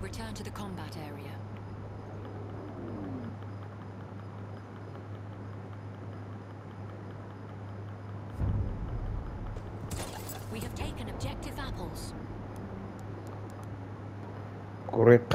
Return to the combat area. We have taken objective apples. Correct,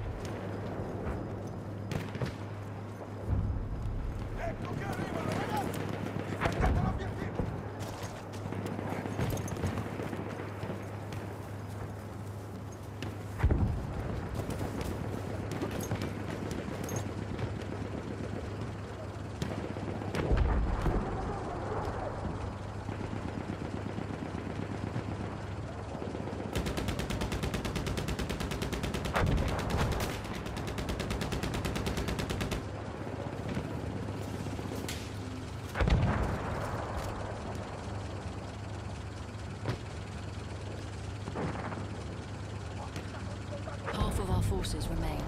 Forces remain.